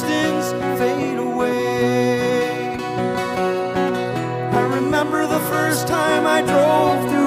distance fade away. I remember the first time I drove through.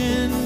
Protection.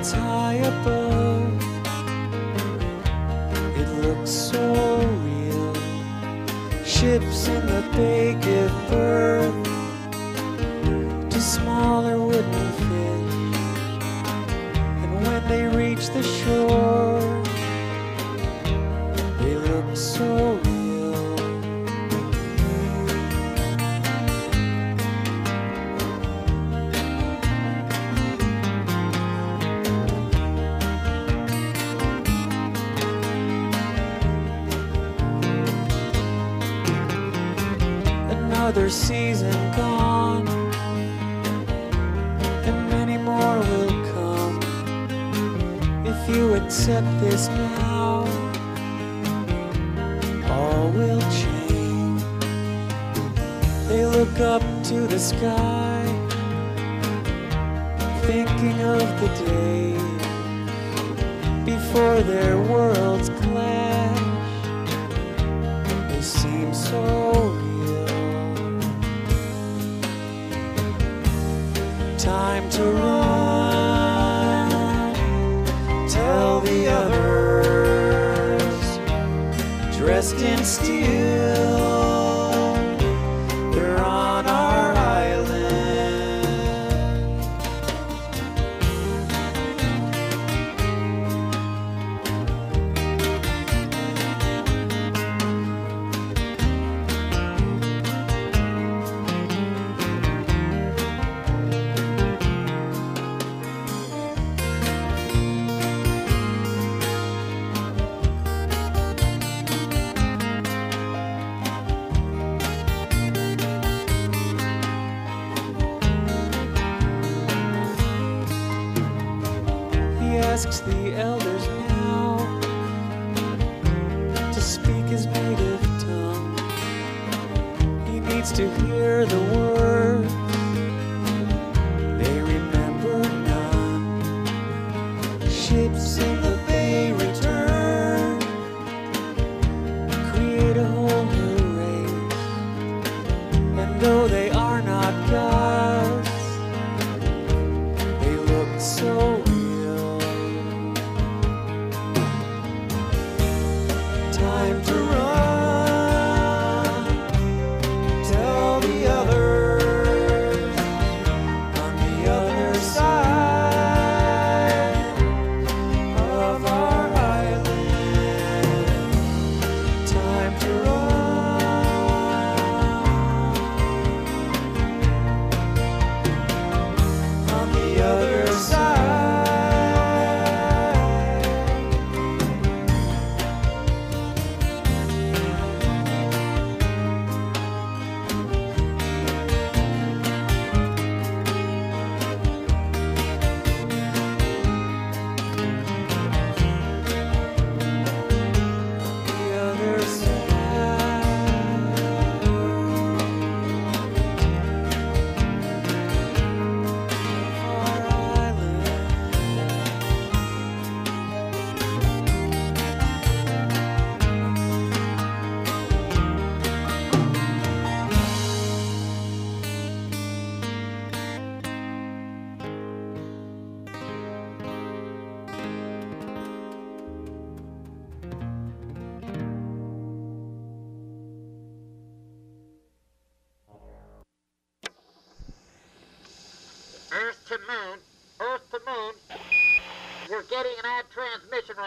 it's high above. It looks so real. Ships in the bay give birth to smaller wooden fish. And when they reach the shore,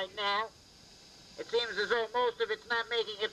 right now. It seems as though most of it's not making it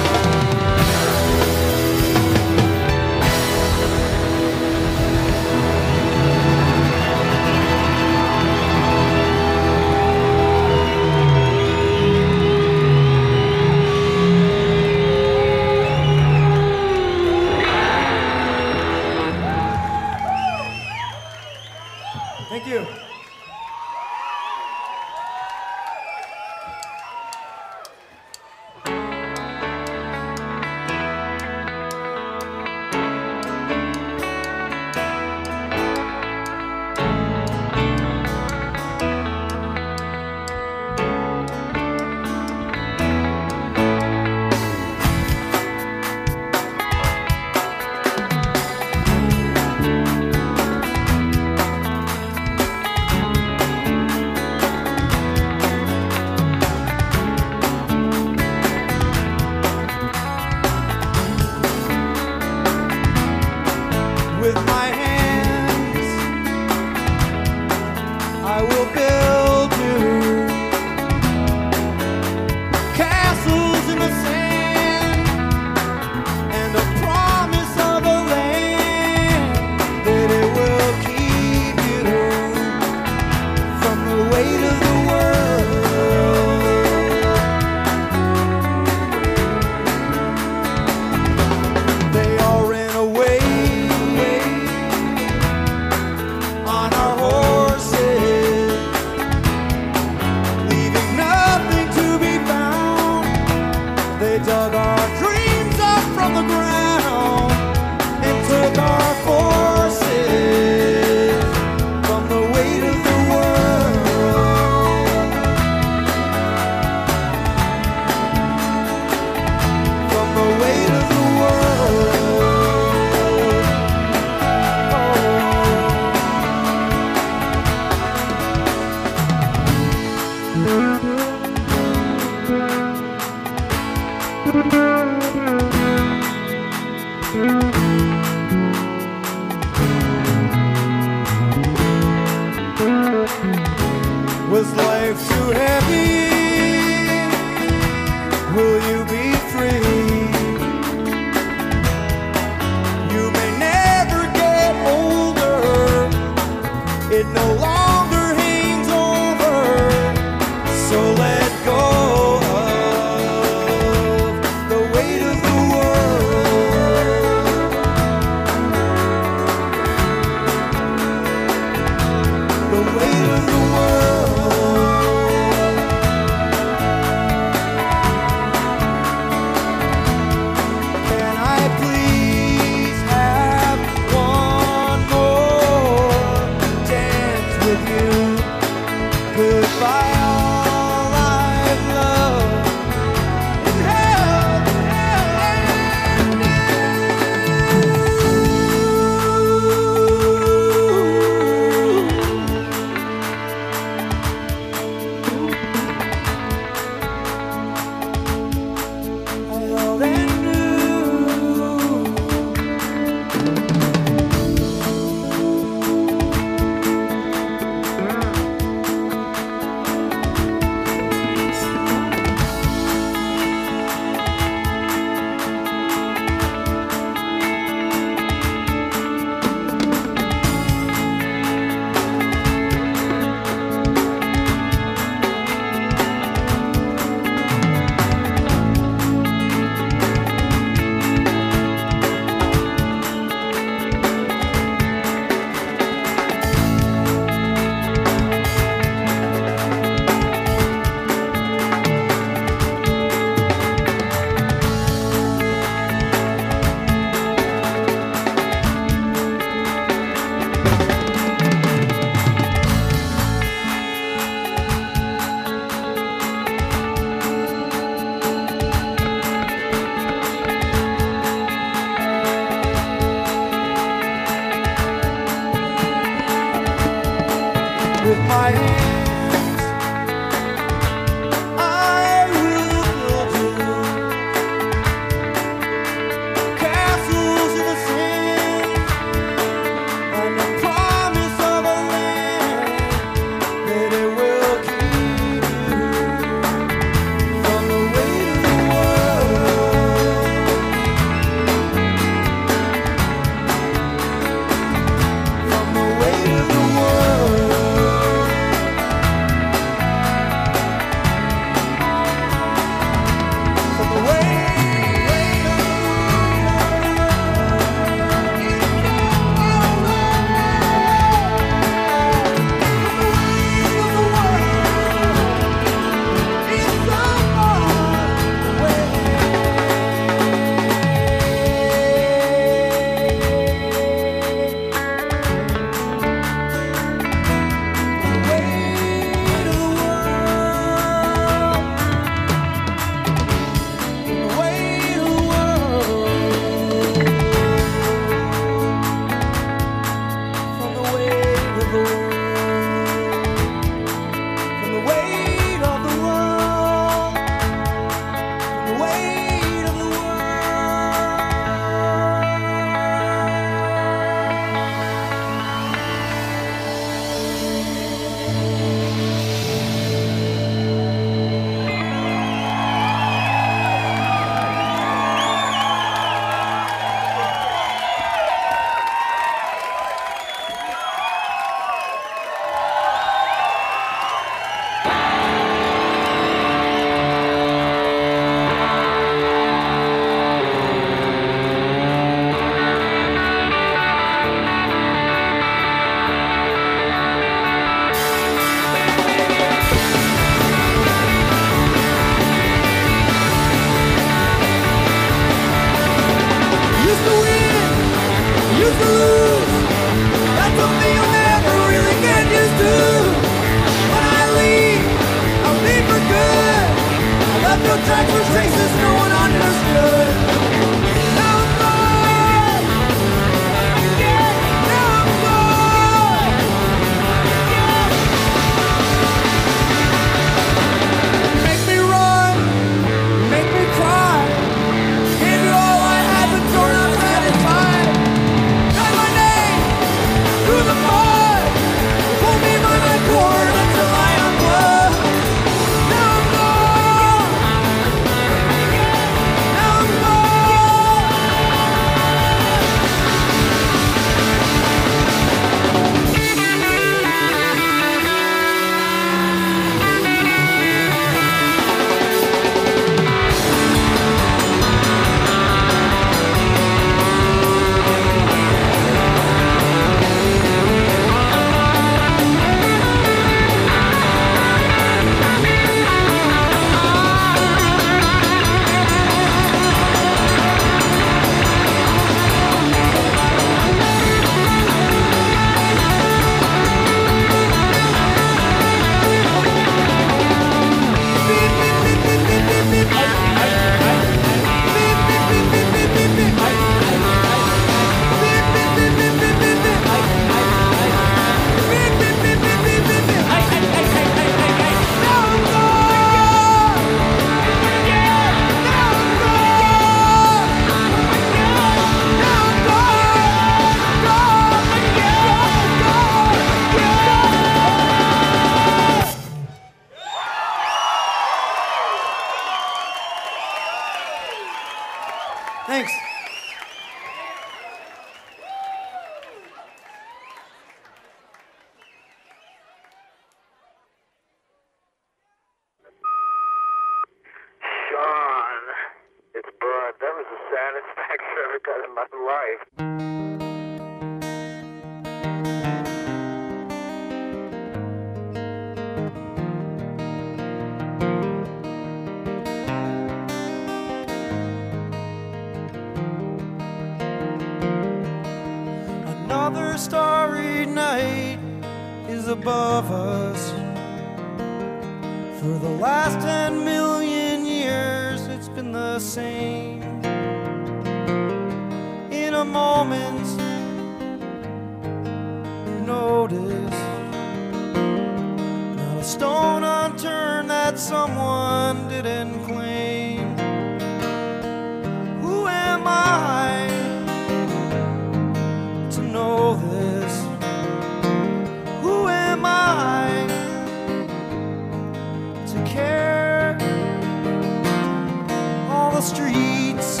streets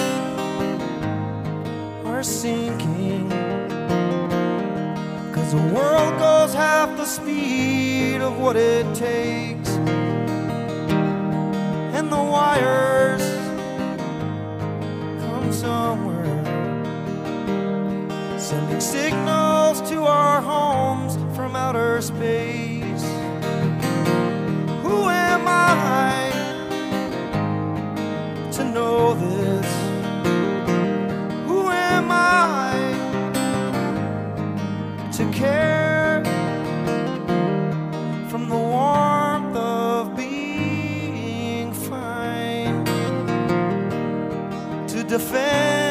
are sinking. Cause the world goes half the speed of what it takes. And the wires come somewhere Sending signals to our homes from outer space. know this? Who am I to care from the warmth of being fine to defend?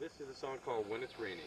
This is a song called When It's Raining.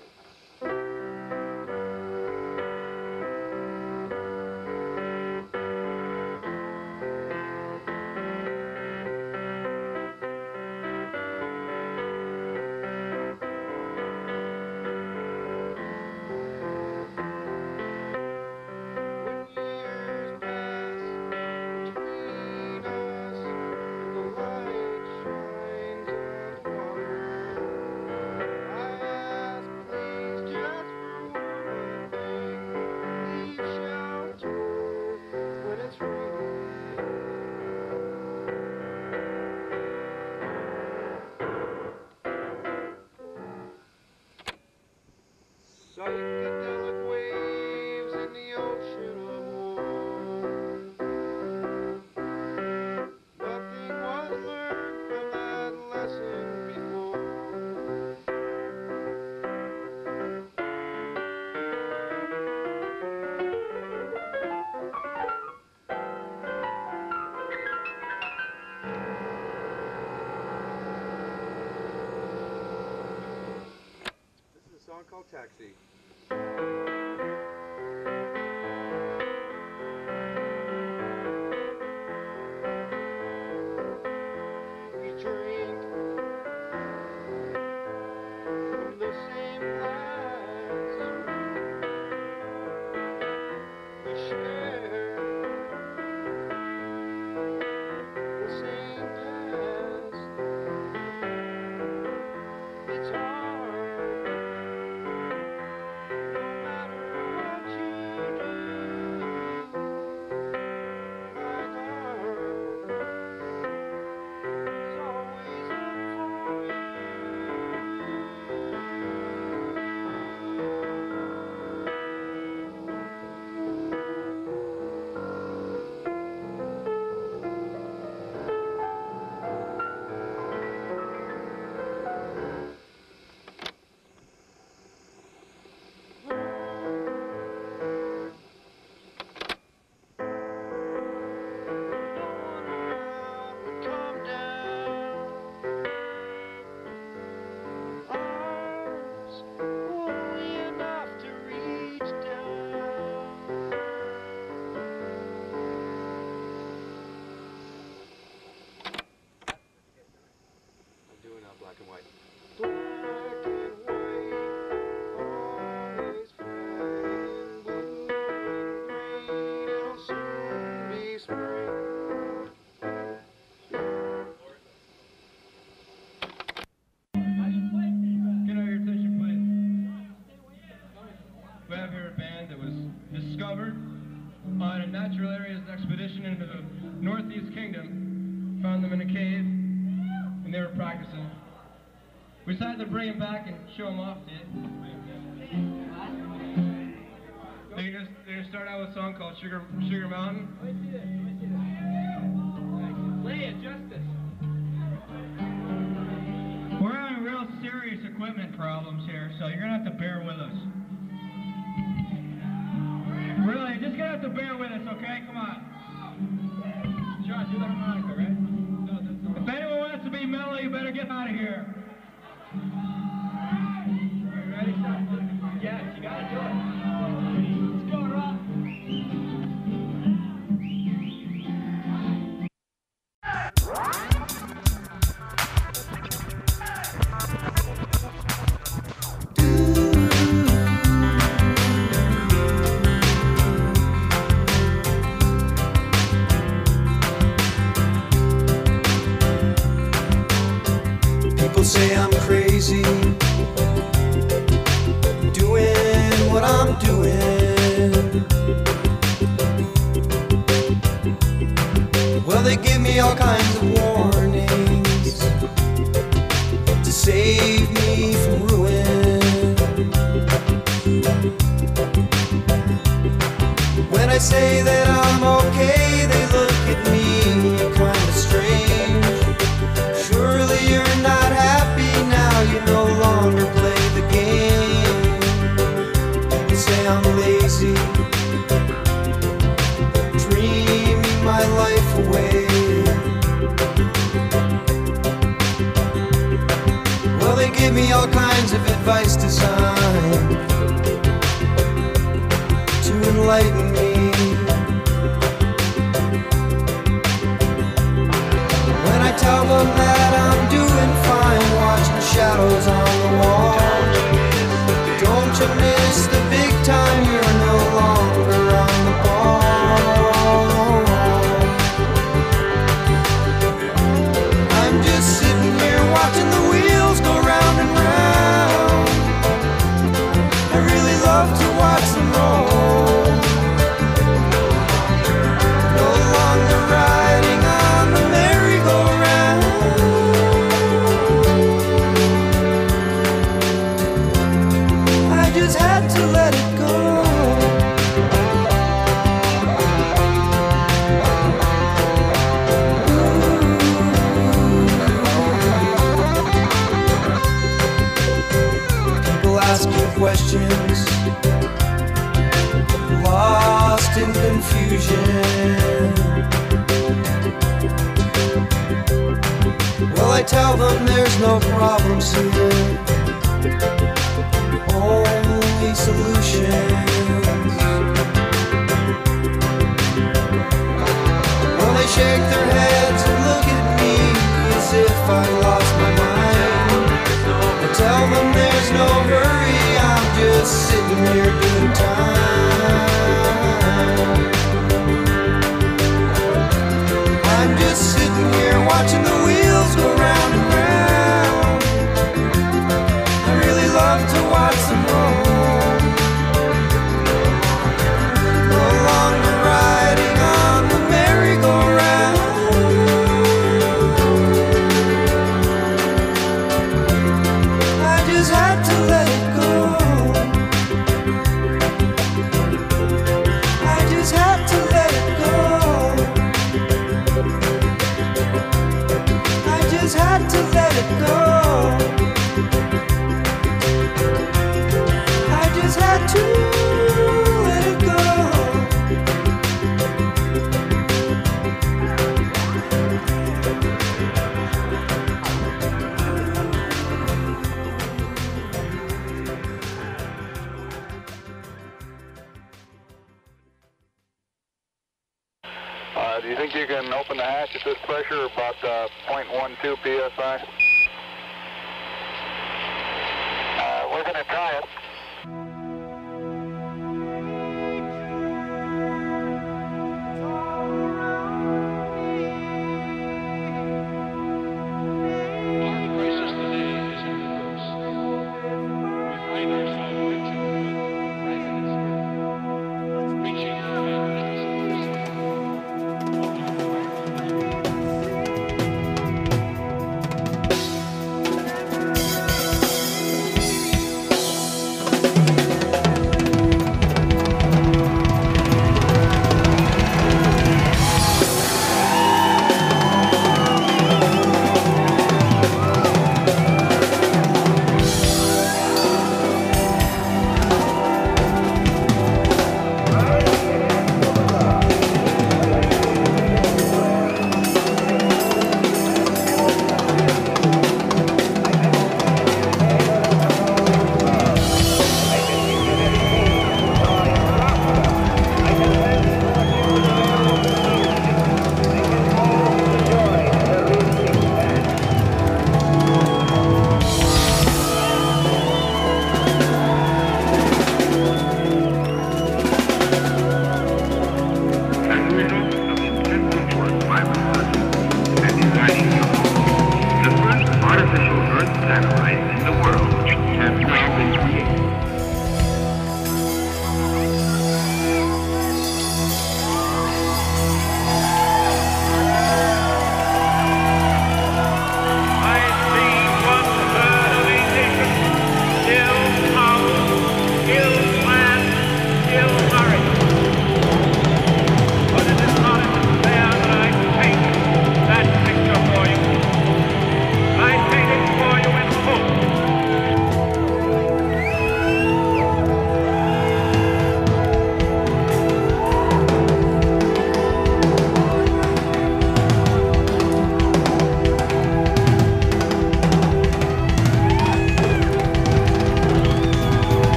taxi. we have a band that was discovered on a natural areas expedition in the North East Kingdom. Found them in a cave, and they were practicing. We decided to bring them back and show them off to you. They just, they start out with a song called Sugar, Sugar Mountain. so you're going to have to bear with us. Really, just going to have to bear with us, okay? Come on. doing? Well, they give me all kinds of warnings to save me from ruin. When I say that. problem, there's no problems here. Only solutions. Well, they shake their heads and look at me as if I lost my mind. I tell them there's no hurry, I'm just sitting here doing time. watching the wheels go round and round.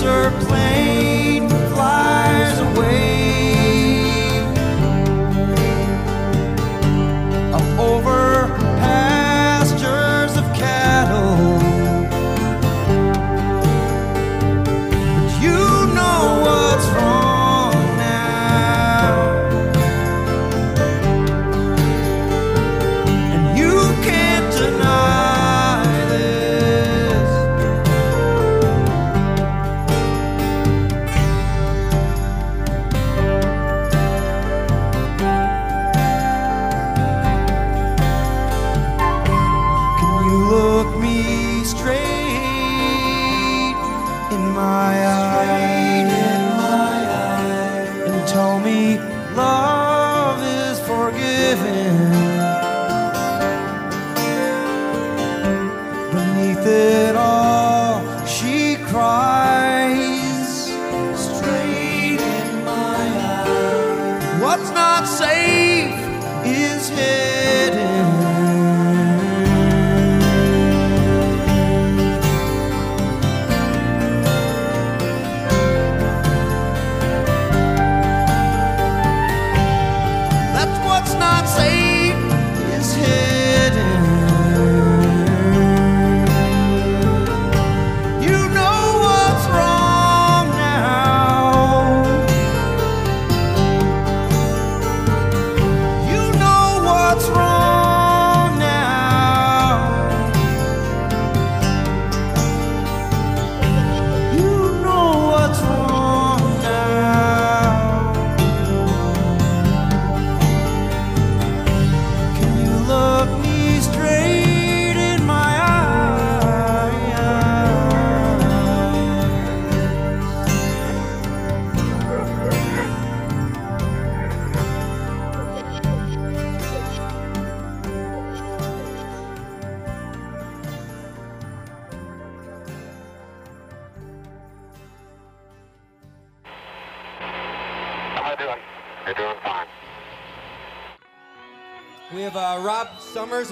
master plane flies away.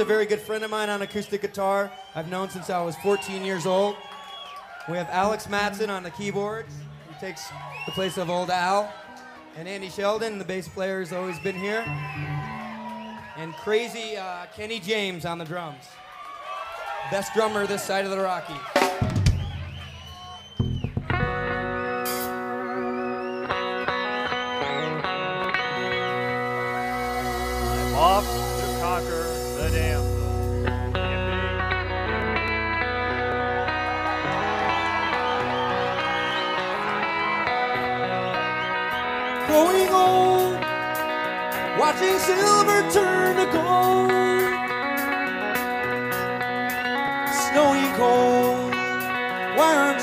very good friend of mine on acoustic guitar. I've known since I was 14 years old. We have Alex Matson on the keyboards, who takes the place of old Al. And Andy Sheldon, the bass player, has always been here. And crazy uh, Kenny James on the drums. Best drummer this side of the Rocky. off watching silver turn to gold, snowy cold. Where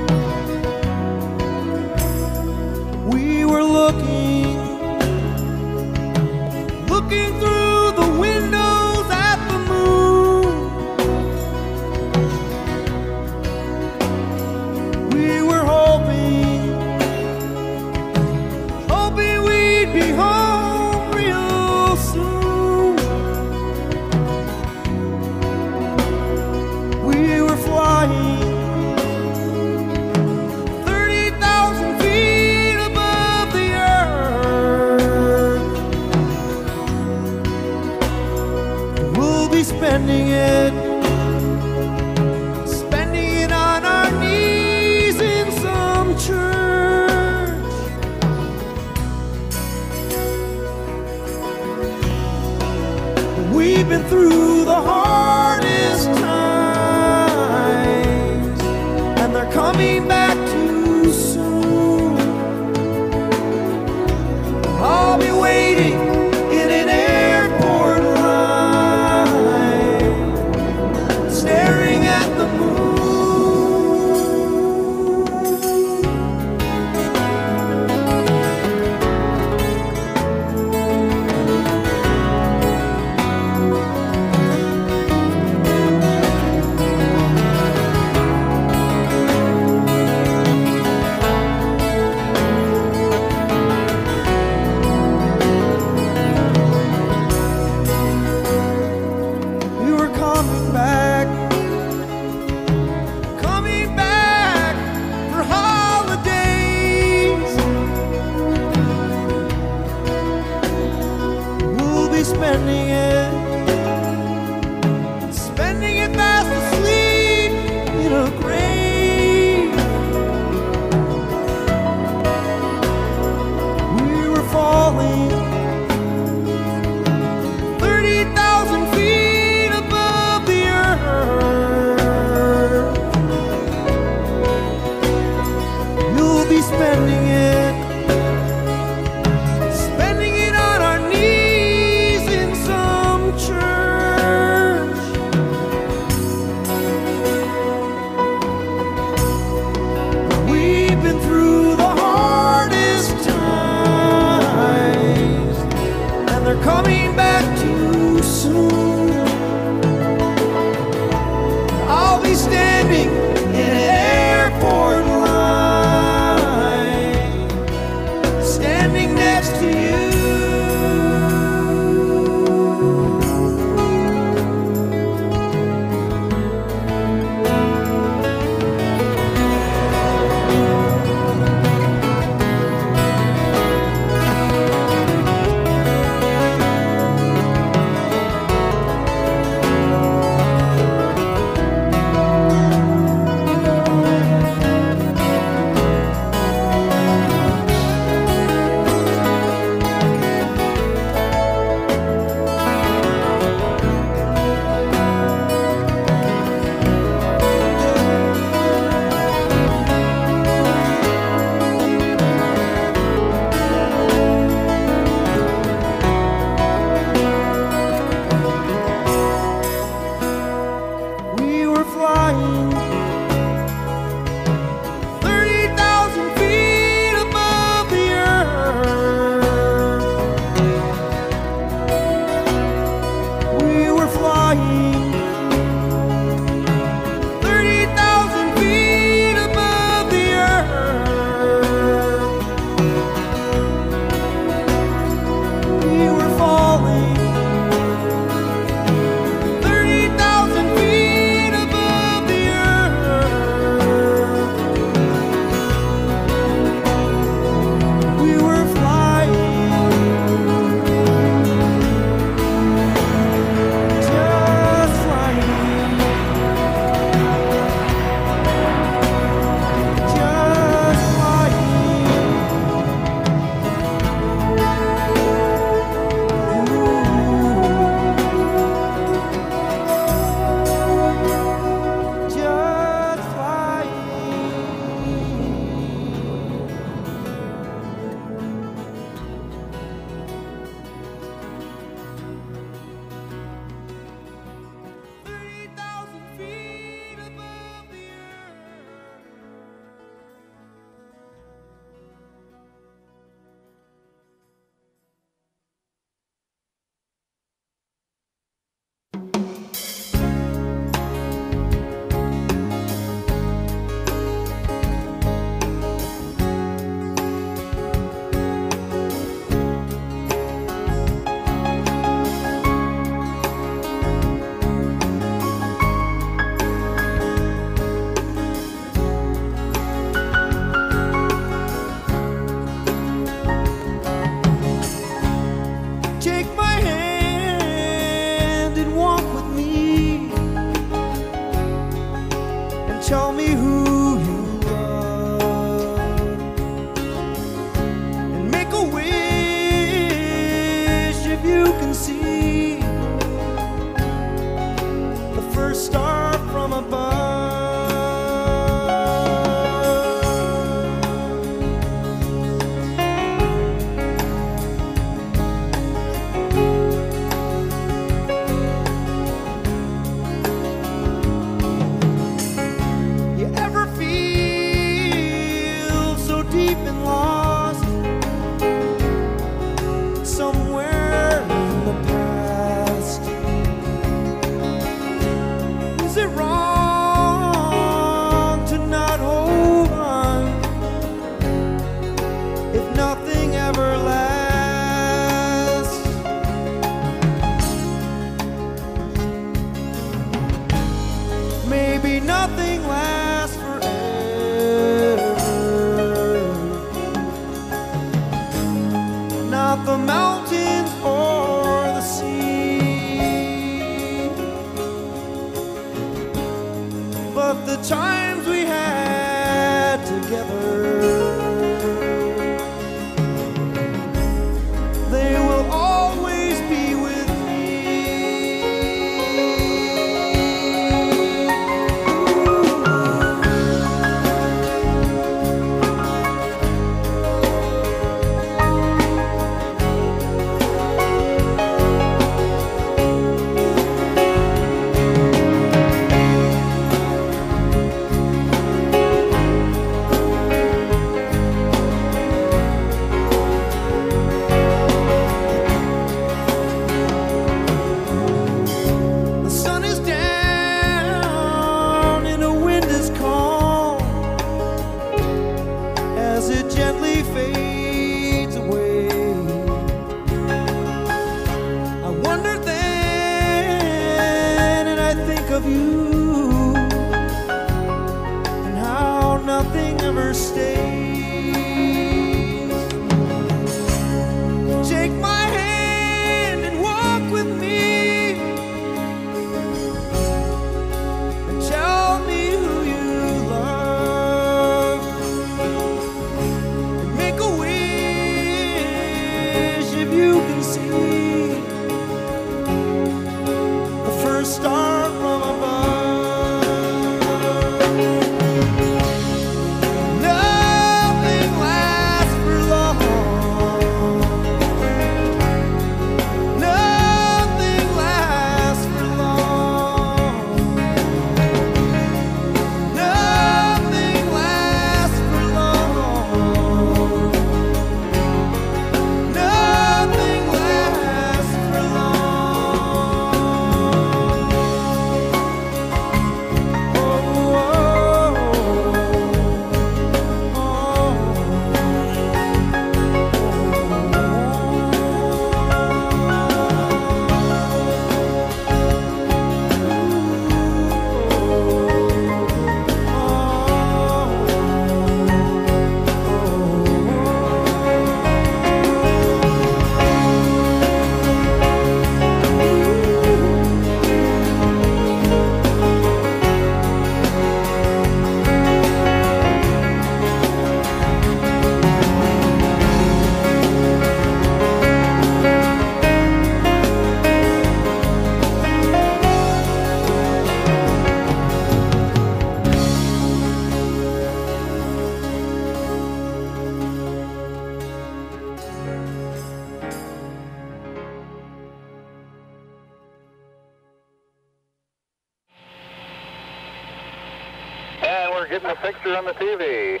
getting a picture on the TV.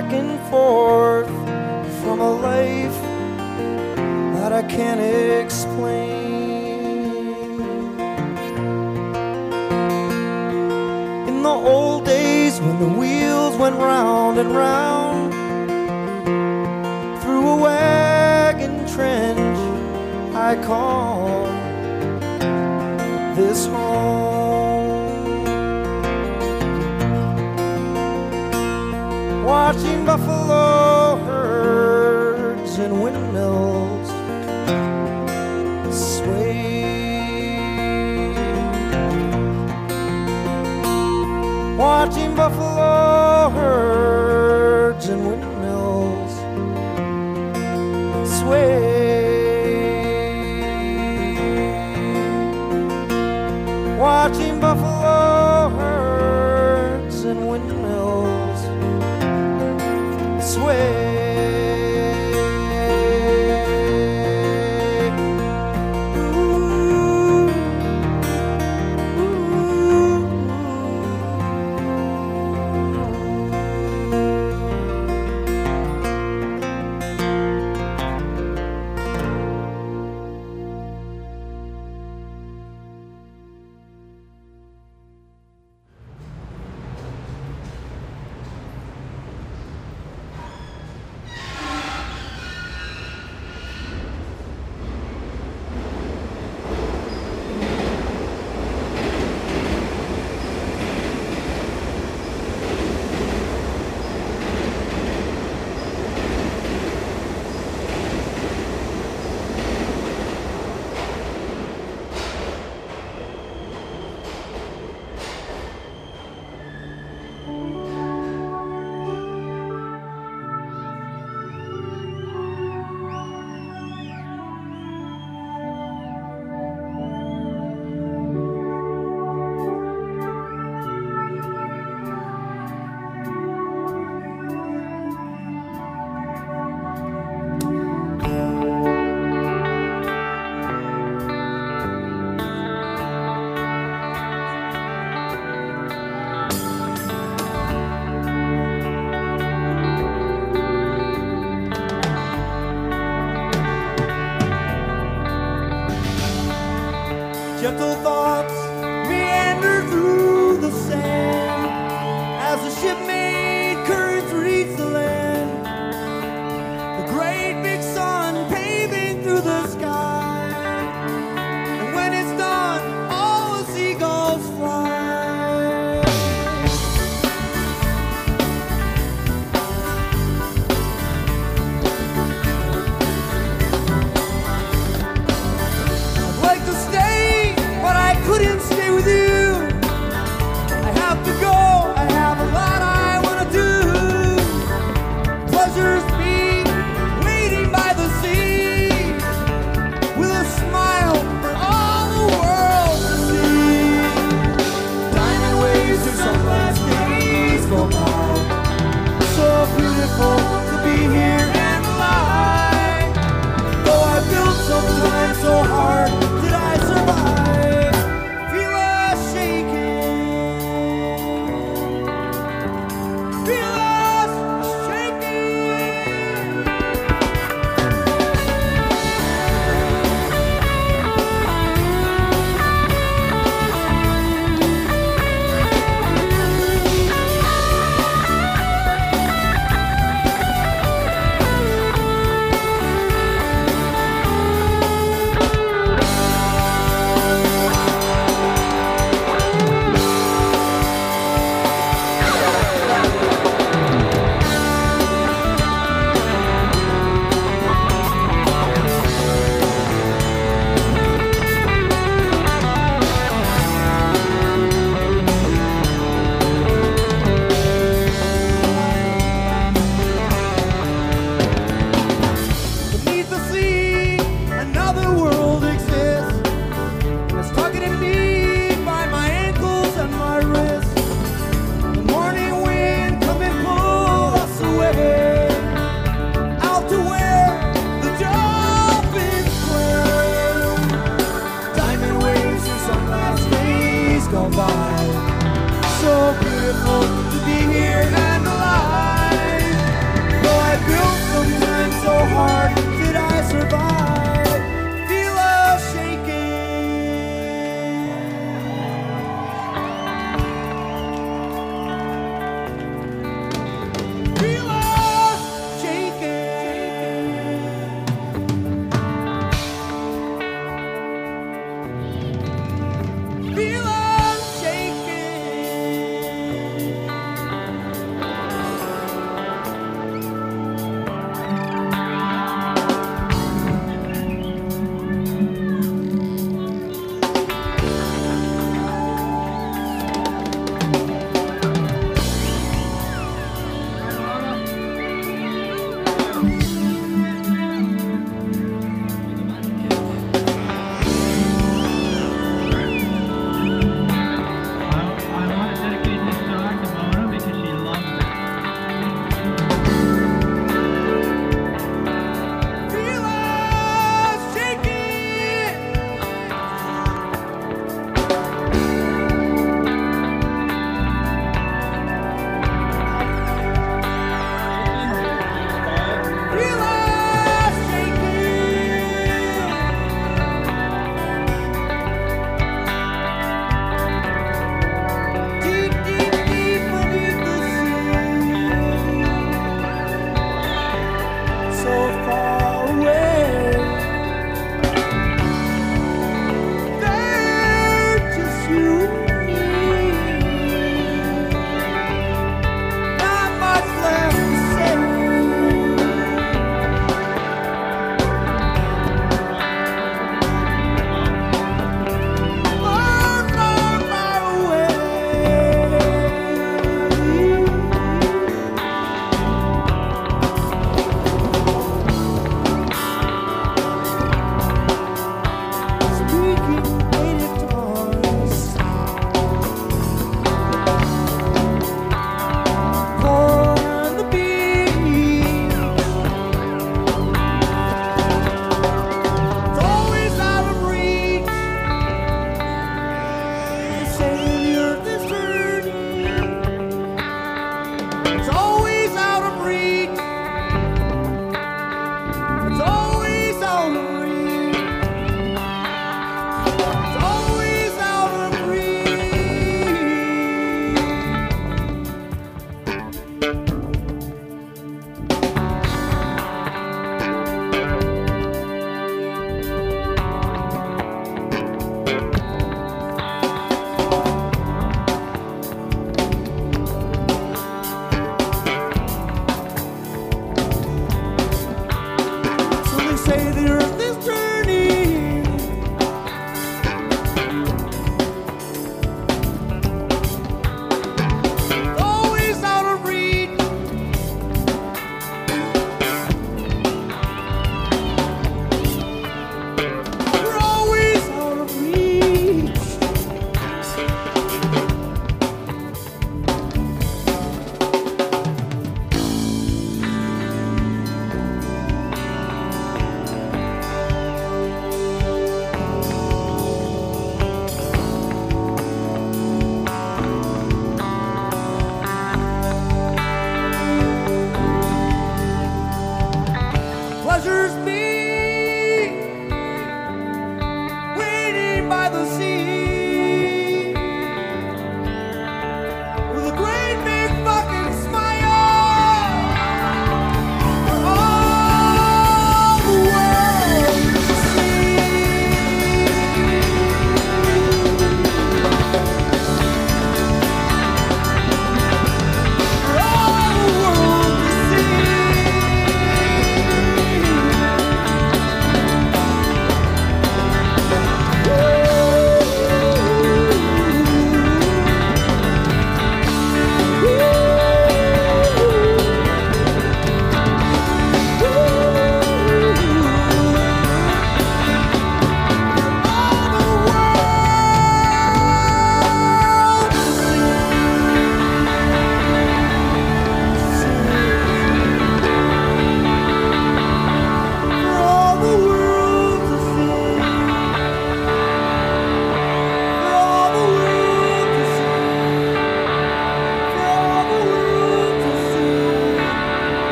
back and forth from a life that I can't explain. In the old days when the wheels went round and round through a wagon trench, I called this home. Watching buffalo herds and windmills sway. Watching buffalo herds.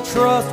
Trust